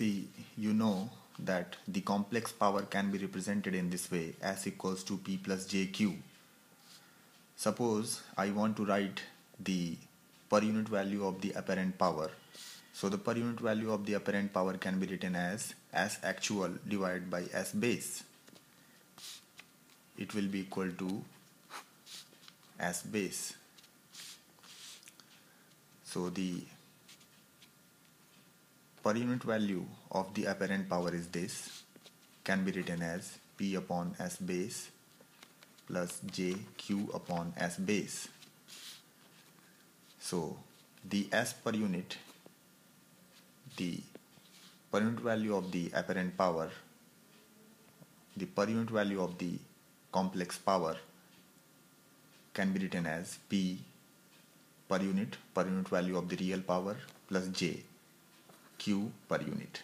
See, you know that the complex power can be represented in this way S equals to P plus JQ. Suppose I want to write the per unit value of the apparent power. So the per unit value of the apparent power can be written as S actual divided by S base. It will be equal to S base. So the per unit value of the apparent power is this can be written as P upon S base plus J Q upon S base. So the S per unit, the per unit value of the apparent power, the per unit value of the complex power can be written as P per unit, per unit value of the real power plus J Q per unit.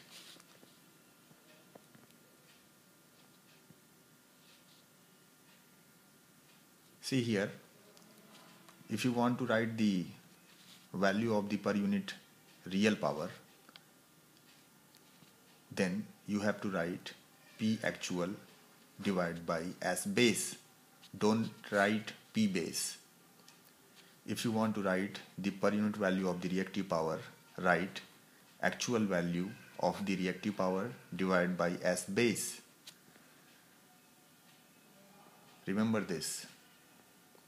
See here, if you want to write the value of the per unit real power, then you have to write P actual divided by S base. Don't write P base. If you want to write the per unit value of the reactive power, write actual value of the reactive power divided by S base. Remember this.